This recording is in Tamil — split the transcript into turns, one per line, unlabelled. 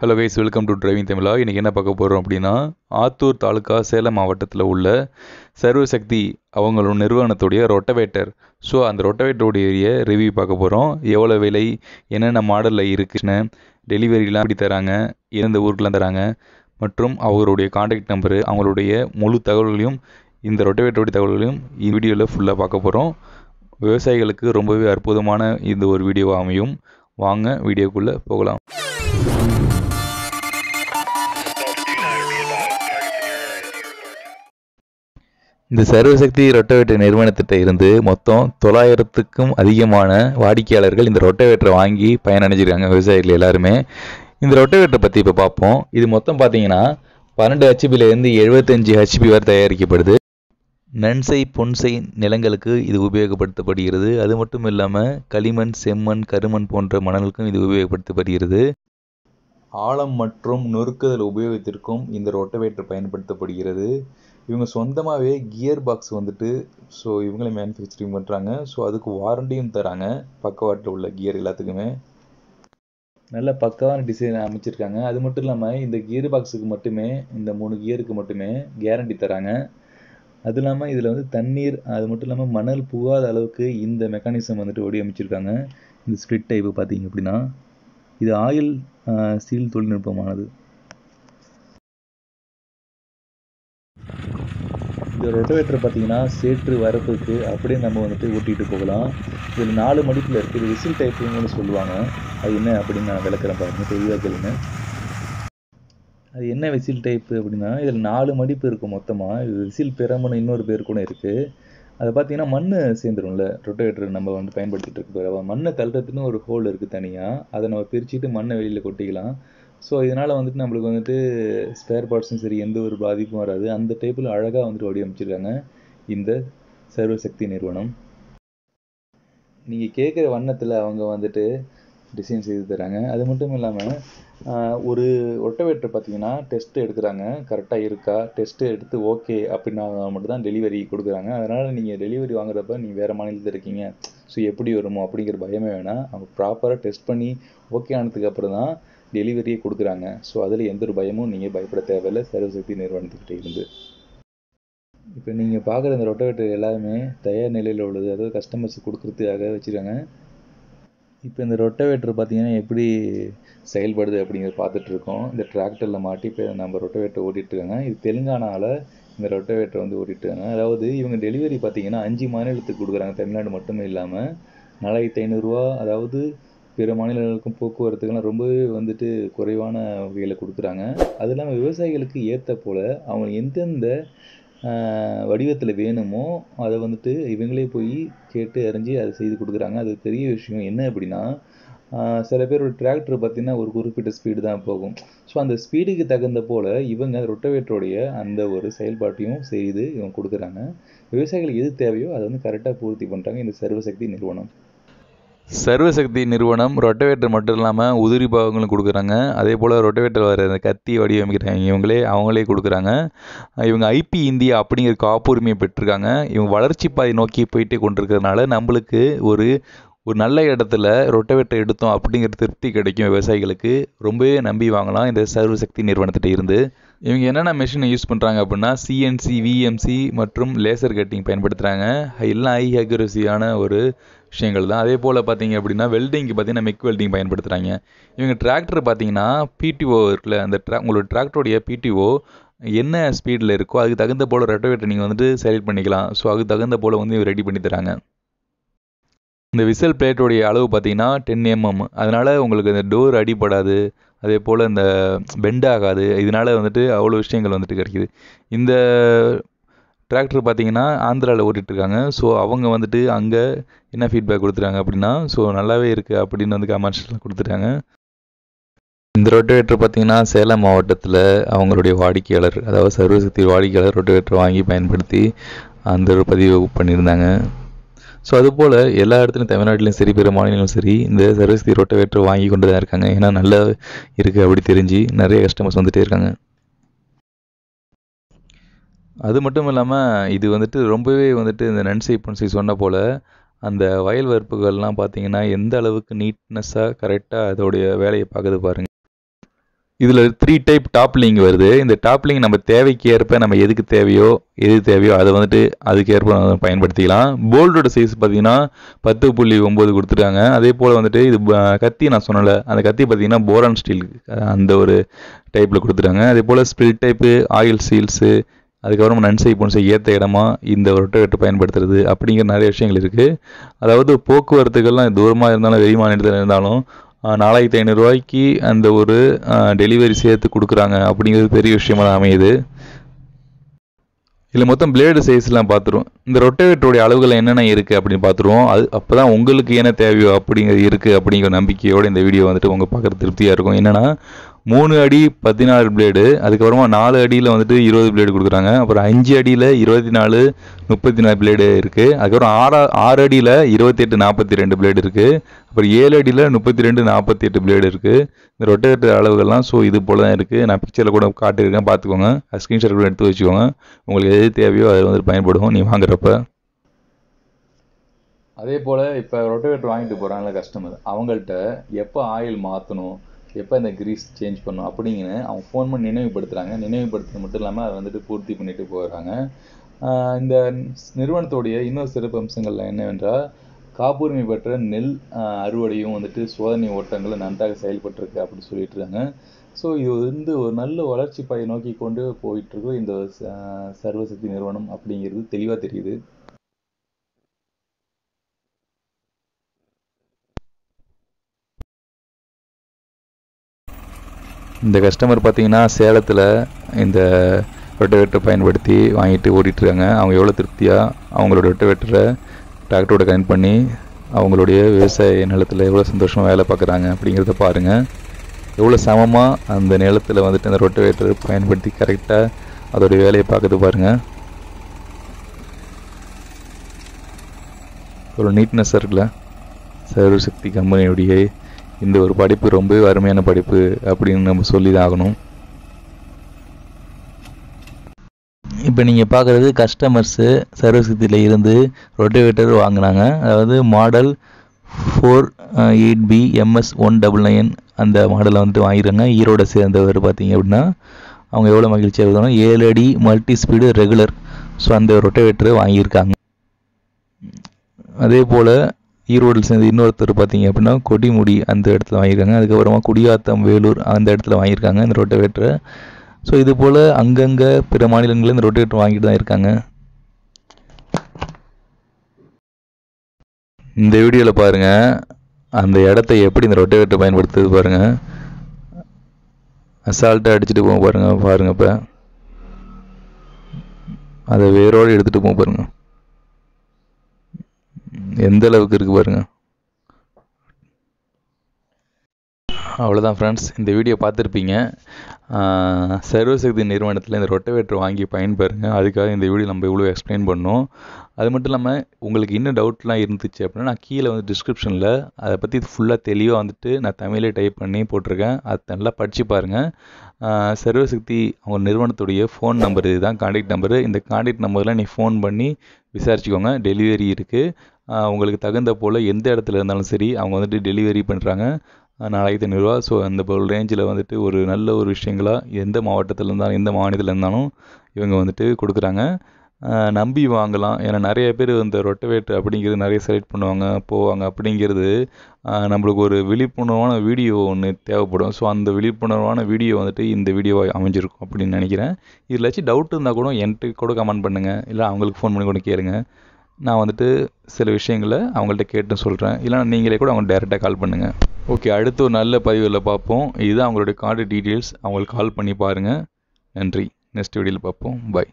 Hello guys welcome to driving Tamizha இன்றைக்கி என்ன பார்க்க போகிறோம் அப்படின்னா ஆத்தூர் தாலுக்கா சேலம் மாவட்டத்தில் உள்ள சர்வசக்தி அவங்களோட நிறுவனத்துடைய ரொட்டவேட்டர் ஸோ அந்த ரொட்டவேட்டருடைய ரிவ்யூ பார்க்க போகிறோம் எவ்வளோ விலை என்னென்ன மாடலில் இருக்குன்னு டெலிவரிலாம் எப்படி தராங்க எந்தெந்த ஊருக்குலாம் தராங்க மற்றும் அவருடைய காண்டாக்ட் நம்பரு அவங்களுடைய முழு தகவல்களையும் இந்த ரொட்டவேட்டருடைய தகவல்களையும் வீடியோவில் ஃபுல்லாக பார்க்க போகிறோம் விவசாயிகளுக்கு ரொம்பவே அற்புதமான இந்த ஒரு வீடியோ அமையும். வாங்க வீடியோக்குள்ளே போகலாம். இந்த சர்வசக்தி ரொட்டவேட்டர் நிறுவனத்திட்ட இருந்து மொத்தம் தொள்ளாயிரத்துக்கும் அதிகமான வாடிக்கையாளர்கள் இந்த ரொட்டவேட்டரை வாங்கி பயனடைஞ்சிருக்காங்க விவசாயிகள் எல்லாருமே. இந்த ரொட்டவேட்டரை பற்றி இப்போ பார்ப்போம் இது மொத்தம் பார்த்தீங்கன்னா பன்னெண்டு ஹெச்பிலேருந்து எழுபத்தஞ்சு ஹெச்பி வரை தயாரிக்கப்படுது. நன்சை பொன்சை நிலங்களுக்கு இது உபயோகப்படுத்தப்படுகிறது. அது மட்டும் இல்லாமல் களிமண் செம்மண் கருமண் போன்ற மணலுக்கும் இது உபயோகப்படுத்தப்படுகிறது. ஆழம் மற்றும் நொறுக்குதல் உபயோகத்திற்கும் இந்த ரொட்டவேட்டர் பயன்படுத்தப்படுகிறது. இவங்க சொந்தமாகவே கியர் பாக்ஸ் வந்துட்டு ஸோ இவங்களே மேனுஃபேக்சரிங் பண்ணுறாங்க ஸோ அதுக்கு வாரண்டியும் தராங்க. பக்கவாட்டில் உள்ள கியர் எல்லாத்துக்குமே. நல்ல பக்காவான டிசைன் அமைச்சிருக்காங்க. அது மட்டும் இல்லாமல் இந்த கியர் பாக்ஸுக்கு மட்டுமே இந்த மூணு கியருக்கு மட்டுமே கேரண்டி தராங்க. அது இல்லாமல் இதில் வந்து தண்ணீர் அது மட்டும் இல்லாமல் மணல் புகாத அளவுக்கு இந்த மெக்கானிசம் வந்துட்டு வடிவமைச்சிருக்காங்க இந்த ஸ்ப்ளிட் டைப்பு பார்த்தீங்க அப்படின்னா இது ஆயில் சீல் தொழில்நுட்பமானது. இந்த ரொட்டவேட்டர் பார்த்தீங்கன்னா சேற்று வரப்புக்கு அப்படியே நம்ம வந்துட்டு ஓட்டிகிட்டு போகலாம். இதில் நாலு மடிப்பில் இருக்குது இது விசில் டைப்புன்னு சொல்லுவாங்க. அது என்ன அப்படின்னு நான் விளக்குறேன் பாருங்க. தெளிவாக கேளுங்க. அது என்ன விசில் டைப்பு அப்படின்னா இதில் நாலு மடிப்பு இருக்கும் மொத்தமாக இது விசில் பெறமனு இன்னொரு பேர் கூட இருக்குது அதை பார்த்தீங்கன்னா மண் சேர்ந்துரும்ல. ரொட்டவேட்டர் நம்ம வந்து பயன்படுத்திட்டு இருக்க மண்ணை தள்ளுறதுன்னு ஒரு ஹோல் இருக்குது தனியாக அதை நம்ம பிரிச்சுட்டு மண்ணை வெளியில் கொட்டிக்கலாம். ஸோ இதனால் வந்துட்டு நம்மளுக்கு வந்துட்டு ஸ்பேர் பார்ட்ஸும் சரி எந்த ஒரு பாதிப்பும் வராது. அந்த டைப்பில் அழகாக வந்துட்டு வடிவமைச்சிருக்காங்க இந்த சர்வசக்தி நிறுவனம். நீங்கள் கேட்குற வண்ணத்தில் அவங்க வந்துட்டு டிசைன் செய்து தராங்க. அது மட்டும் இல்லாமல் ஒரு ஒட்டவேட்டர் பார்த்தீங்கன்னா டெஸ்ட்டு எடுக்கிறாங்க. கரெக்டாக இருக்கா? டெஸ்ட்டு எடுத்து ஓகே அப்படின்னா மட்டும் தான் டெலிவரி கொடுக்குறாங்க. அதனால் நீங்கள் டெலிவரி வாங்குறப்ப நீங்கள் வேறு மாநிலத்தில் இருக்கீங்க. ஸோ எப்படி வருமோ அப்படிங்கிற பயமே வேணாம். அவங்க ப்ராப்பராக டெஸ்ட் பண்ணி ஓகே ஆனதுக்கு அப்புறம் தான் டெலிவரியே கொடுக்குறாங்க. ஸோ அதில் எந்த ஒரு பயமும் நீங்கள் பயப்பட தேவையில்லை. சர்வசக்தி நிறுவனத்துக்கிட்ட இருந்து. இப்போ நீங்கள் பார்க்குற இந்த ரொட்டவேட்டர் எல்லாமே தயார் நிலையில் உள்ளது. அதாவது கஸ்டமர்ஸ் கொடுக்குறதுக்காக வச்சுருக்காங்க. இப்போ இந்த ரொட்டவேட்டர் பார்த்தீங்கன்னா எப்படி செயல்படுது அப்படிங்கிறத பார்த்துட்ருக்கோம் இந்த டிராக்டரில் மாட்டி இப்போ நம்ம ரொட்டவேட்டர் ஓட்டிகிட்ருக்காங்க இது தெலுங்கானாவில் இந்த ரொட்டவேட்டர் வந்து ஓட்டிகிட்ருக்காங்க அதாவது இவங்க டெலிவரி பார்த்தீங்கன்னா அஞ்சு மாநிலத்துக்கு கொடுக்குறாங்க. தமிழ்நாடு மட்டுமே இல்லாமல் நாலாயிரத்தி ஐநூறுரூவா அதாவது பிற மாநிலங்களுக்கும் போக்குவரத்துக்கெல்லாம் ரொம்பவே வந்துட்டு குறைவான வகையில் கொடுக்குறாங்க. அது இல்லாமல் விவசாயிகளுக்கு ஏற்ற போல் அவங்க எந்தெந்த வடிவத்தில் வேணுமோ அதை வந்துட்டு இவங்களே போய் கேட்டு அறிஞ்சு அதை செய்து கொடுக்குறாங்க. அது பெரிய விஷயம். என்ன அப்படின்னா சில பேர் ஒரு டிராக்டர் பார்த்திங்கன்னா ஒரு குறிப்பிட்ட ஸ்பீடு தான் போகும். ஸோ அந்த ஸ்பீடுக்கு தகுந்த போல் இவங்க ரொட்டவேட்டருடைய அந்த ஒரு செயல்பாட்டையும் செய்து இவங்க கொடுக்குறாங்க. விவசாயிகளுக்கு எது தேவையோ அதை வந்து கரெக்டாக பூர்த்தி பண்ணுறாங்க இந்த சர்வசக்தி நிறுவனம். சர்வசக்தி நிறுவனம் ரொட்டவேட்டர் மட்டும் இல்லாமல் உதிரி பாகங்களும் கொடுக்குறாங்க. அதே போல் ரொட்டவேட்டர் வர கத்தி வடிவமைக்கிறாங்க. இவங்களே அவங்களே கொடுக்குறாங்க. இவங்க ஐபி இந்தியா அப்படிங்கிற காப்புரிமையை பெற்றிருக்காங்க. இவங்க வளர்ச்சி பாதை நோக்கி போயிட்டே கொண்டிருக்கிறதுனால நம்மளுக்கு ஒரு ஒரு நல்ல இடத்துல ரொட்டவேட்டர் எடுத்தோம் அப்படிங்கிற திருப்தி கிடைக்கும் விவசாயிகளுக்கு. ரொம்பவே நம்பி வாங்கலாம் இந்த சர்வசக்தி நிறுவனத்திட்ட இருந்து. இவங்க என்னென்ன மிஷினை யூஸ் பண்ணுறாங்க அப்படின்னா சிஎன்சி விஎம்சி மற்றும் லேசர் கட்டிங் பயன்படுத்துகிறாங்க எல்லாம் ஹை அக்யூரஸியான ஒரு விஷயங்கள் தான். அதே போல் பார்த்தீங்க அப்படின்னா வெல்டிங்க்கு பார்த்தீங்கன்னா மிக் வெல்டிங் பயன்படுத்துகிறாங்க இவங்க டிராக்டர் பார்த்தீங்கன்னா பிடிஓ இருக்குல்ல அந்த ட்ரா உங்களோட டிராக்டருடைய பிடிஓ என்ன ஸ்பீடில் இருக்கோ அதுக்கு தகுந்த போல் ரெட்டோவேட்டர் நீங்கள் வந்துட்டு செலக்ட் பண்ணிக்கலாம். ஸோ அதுக்கு தகுந்த போல் வந்து ரெடி பண்ணி தராங்க. இந்த விசல் பிளேட்டோடைய அளவு பார்த்தீங்கன்னா டென் எம்எம் அதனால் உங்களுக்கு இந்த டோர் அடிபடாது. அதே போல் இந்த பெண்ட் ஆகாது. இதனால் வந்துட்டு அவ்வளோ விஷயங்கள் வந்துட்டு கிடைக்கிது. இந்த டிராக்டர் பார்த்தீங்கன்னா ஆந்திராவில் ஓட்டிகிட்ருக்காங்க ஸோ அவங்க வந்துட்டு அங்கே என்ன ஃபீட்பேக் கொடுத்துருக்காங்க அப்படின்னா ஸோ நல்லாவே இருக்குது அப்படின்னு வந்து கமெண்ட்ஸ்லாம் கொடுத்துருக்காங்க இந்த ரொட்டவேட்டர் பார்த்தீங்கன்னா சேலம் மாவட்டத்தில் அவங்களுடைய வாடிக்கையாளர் அதாவது சர்வசக்தி வாடிக்கையாளர் ரொட்டவேட்டர் வாங்கி பயன்படுத்தி அந்த ஒரு பதிவு பண்ணியிருந்தாங்க. ஸோ அதுபோல் எல்லா இடத்துலையும் தமிழ்நாட்டிலையும் சரி பிற மாநிலங்களும் சரி இந்த சர்வசக்தி ரொட்டவேட்டர் வாங்கி கொண்டு தான் இருக்காங்க. ஏன்னா நல்லா இருக்குது அப்படி தெரிஞ்சு நிறைய கஸ்டமர்ஸ் வந்துகிட்டே இருக்காங்க. அது மட்டும் இல்லாமல் இது வந்துட்டு ரொம்பவே வந்துட்டு இந்த நன்சை பொன்சை சொன்ன போல் அந்த வயல் வரப்புகள்லாம் பார்த்தீங்கன்னா எந்த அளவுக்கு நீட்னஸ்ஸாக கரெக்டாக அதோடைய வேலையை பார்க்குது பாருங்கள் இதில் த்ரீ டைப் டாப்லிங் வருது. இந்த டாப்லிங் நம்ம தேவைக்கு ஏற்ப நம்ம எதுக்கு தேவையோ எது தேவையோ அதை வந்துட்டு அதுக்கேற்ப நம்ம பயன்படுத்திக்கலாம். போல்டோட சைஸ் பார்த்தீங்கன்னா பத்து புள்ளி ஒம்பது கொடுத்துருக்காங்க. அதே போல் வந்துட்டு இது கத்தி நான் சொன்னல அந்த கத்தி பார்த்தீங்கன்னா போரான் ஸ்டீல் அந்த ஒரு டைப்பில் கொடுத்துருக்காங்க. அதே போல் ஸ்பில் டைப்பு ஆயில் சீல்ஸு அதுக்கப்புறம் நன்சை பொன்சை ஏற்ற இடமா இந்த ரொட்டவேட்டர் பயன்படுத்துறது அப்படிங்கிற நிறைய விஷயங்கள் இருக்குது அதாவது போக்குவரத்துக்கெல்லாம் தூரமாக இருந்தாலும் வெளி மாநிலத்தில் இருந்தாலும் நாலாயிரத்தி ஐநூறுரூவாய்க்கு அந்த ஒரு டெலிவரி சேர்த்து கொடுக்குறாங்க அப்படிங்கிறது பெரிய விஷயமாக தான் அமையுது. இதில் மொத்தம் பிளேடு சைஸ்லாம் பார்த்துருவோம் இந்த ரொட்டவேட்டருடைய அளவுகள் என்னென்ன இருக்குது அப்படின்னு பார்த்துருவோம் அது அப்போ தான் உங்களுக்கு என்ன தேவையோ அப்படிங்கிறது இருக்குது அப்படிங்கிற நம்பிக்கையோடு இந்த வீடியோ வந்துட்டு உங்கள் பார்க்குற திருப்தியாக இருக்கும். என்னென்னா மூணு அடி பதினாறு பிளேடு அதுக்கப்புறமா நாலு அடியில் வந்துட்டு இருபது பிளேடு கொடுக்குறாங்க. அப்புறம் அஞ்சு அடியில் இருபத்தி நாலு முப்பத்தி நாலு பிளேடு இருக்குது அதுக்கப்புறம் ஆறா ஆறு அடியில் இருபத்தி எட்டு நாற்பத்தி ரெண்டு பிளேடு இருக்குது அப்புறம் ஏழு அடியில் முப்பத்தி ரெண்டு நாற்பத்தி எட்டு பிளேடு இருக்குது இந்த ரொட்டேட்டர் அளவுகள்லாம் ஸோ இது போல் தான் இருக்குது நான் பிக்சரில் கூட காட்டியிருக்கேன். பார்த்துக்கோங்க. ஸ்க்ரீன்ஷாட் கூட எடுத்து வச்சுக்கோங்க. உங்களுக்கு எது தேவையோ அது வந்து பயன்படும். நீ வாங்குறப்ப.
அதே போல் இப்போ ரொட்டவேட்டர் வாங்கிட்டு போகிறாங்களே கஸ்டமர் அவங்கள்ட்ட எப்போ ஆயில் மாற்றணும் எப்போ இந்த கிரீஸ் சேஞ்ச் பண்ணும் அப்படிங்கன்னு அவங்க ஃபோன் பண்ணி நினைவுபடுத்துகிறாங்க நினைவுபடுத்துறது மட்டும் இல்லாமல் அதை வந்துட்டு பூர்த்தி பண்ணிட்டு போகிறாங்க இந்த நிறுவனத்துடைய இன்னொரு சிறப்பு அம்சங்கள்ல என்னவென்றால் காப்புரிமை பெற்ற நெல் அறுவடையும் வந்துட்டு சோதனை ஓட்டங்களும் நன்றாக செயல்பட்டிருக்கு அப்படின்னு சொல்லிட்டு இருக்காங்க. ஸோ இது வந்து ஒரு நல்ல வளர்ச்சி பாதை நோக்கி கொண்டு போயிட்டிருக்கோ இந்த ச- சர்வசக்தி நிறுவனம் அப்படிங்கிறது தெளிவாக தெரியுது.
இந்த கஸ்டமர் பார்த்தீங்கன்னா சேலத்தில் இந்த ரொட்டவேட்டரை பயன்படுத்தி வாங்கிட்டு ஓடிட்டுருக்காங்க. அவங்க எவ்வளோ திருப்தியாக அவங்களோட ரொட்டவேட்டரை டிராக்டரோட கனெக்ட் பண்ணி அவங்களுடைய விவசாய நிலத்தில் எவ்வளோ சந்தோஷமாக வேலை பார்க்குறாங்க அப்படிங்கிறத பாருங்கள் எவ்வளோ சமமாக அந்த நிலத்தில் வந்துட்டு அந்த ரொட்டவேட்டர் பயன்படுத்தி கரெக்டாக அதோடைய வேலையை பார்க்குறது பாருங்கள் ஒரு நீட்னஸ் இருக்குல்ல? சர்வசக்தி கம்பெனியுடைய இந்த ஒரு படிப்பு ரொம்பவே அருமையான படிப்பு அப்படின்னு நம்ம சொல்லி தான் ஆகணும். இப்போ நீங்கள் பார்க்குறது கஸ்டமர்ஸு சர்வசக்தியில் இருந்து ரொட்டேவேட்டர் வாங்கினாங்க. அதாவது model four eight B MS one double nine அந்த மாடலை வந்துட்டு வாங்கிடுறாங்க ஈரோட சேர்ந்தவர் பார்த்தீங்க அப்படின்னா அவங்க எவ்வளோ மகிழ்ச்சியாக இருந்தாலும் ஏழு அடி மல்டி ஸ்பீடு ரெகுலர் ஸோ அந்த ரொட்டேவேட்டரை வாங்கியிருக்காங்க. அதே போல் ஈரோடில் சேர்ந்து இன்னொருத்தர் பார்த்தீங்க அப்படின்னா கொடிமுடி அந்த இடத்துல வாங்கியிருக்காங்க. அதுக்கப்புறமா குடியாத்தம் வேலூர் அந்த இடத்துல வாங்கியிருக்காங்க இந்த ரொட்டவேட்டரை. ஸோ இது போல் அங்கங்கே பிற மாநிலங்களில் இந்த ரொட்டவேட்டர் வாங்கிட்டு தான் இருக்காங்க. இந்த வீடியோவில் பாருங்கள் அந்த இடத்த எப்படி இந்த ரொட்டவேட்டர் பயன்படுத்துது பாருங்கள் அசால்ட்டாக அடிச்சுட்டு போக பாருங்கள் பாருங்கள் இப்போ. அதை வேரோடு எடுத்துகிட்டு போக பாருங்கள் எந்த அளவுக்கு இருக்குது பாருங்க. அவ்வளோதான் ஃப்ரெண்ட்ஸ் இந்த வீடியோ பார்த்துருப்பீங்க. சர்வசக்தி நிறுவனத்தில் இந்த ரொட்டவேட்டர் வாங்கி பயன்பெறுங்க அதுக்காக இந்த வீடியோ நம்ம இவ்வளோ எக்ஸ்பிளைன் பண்ணோம். அது மட்டும் இல்லாமல் உங்களுக்கு இன்னும் டவுட்லாம் இருந்துச்சு அப்படின்னா நான் கீழே வந்து டிஸ்கிரிப்ஷனில் அதை பற்றி ஃபுல்லாக தெளிவாக வந்துட்டு நான் தமிழே டைப் பண்ணி போட்டிருக்கேன். அது நல்லா படித்து பாருங்கள் சர்வசக்தி அவங்க நிறுவனத்துடைய ஃபோன் நம்பர் இதுதான் கான்டாக்ட் நம்பரு இந்த கான்டாக்ட் நம்பரில் நீ ஃபோன் பண்ணி விசாரிச்சுக்கோங்க. டெலிவரி இருக்குது உங்களுக்கு தகுந்த போல் எந்த இடத்துல இருந்தாலும் சரி அவங்க வந்துட்டு டெலிவரி பண்ணுறாங்க நாலாயிரத்தி ஐநூறுரூவா ஸோ அந்த பொருள் ரேஞ்சில் வந்துட்டு ஒரு நல்ல ஒரு விஷயங்களாக எந்த மாவட்டத்தில் இருந்தாலும் எந்த மாநிலத்தில் இருந்தாலும் இவங்க வந்துட்டு கொடுக்குறாங்க. நம்பி வாங்கலாம். ஏன்னா நிறைய பேர் இந்த ரொட்டவேட் அப்படிங்கிறது நிறைய செலக்ட் பண்ணுவாங்க போவாங்க. அப்படிங்கிறது நம்மளுக்கு ஒரு விழிப்புணர்வான வீடியோ ஒன்று தேவைப்படும். ஸோ அந்த விழிப்புணர்வான வீடியோ வந்துட்டு இந்த வீடியோவாக அமைஞ்சிருக்கும் அப்படின்னு நினைக்கிறேன். இதில் ஏதாச்சும் டவுட் இருந்தால் கூட என்கிட்ட கூட கமெண்ட் பண்ணுங்கள் இல்லை அவங்களுக்கு ஃபோன் பண்ணி கூட கேளுங்கள் நான் வந்துட்டு சில விஷயங்களை அவங்கள்ட்ட கேட்டு சொல்கிறேன் இல்லைனா நீங்களே கூட அவங்க டேரெக்டாக கால் பண்ணுங்கள் ஓகே அடுத்து ஒரு நல்ல பதிவில் பார்ப்போம். இதுதான் அவங்களுடைய கார்டு டீட்டெயில்ஸ் அவங்களுக்கு கால் பண்ணி பாருங்கள் நன்றி. நெக்ஸ்ட் வீடியோவில் பார்ப்போம். பாய்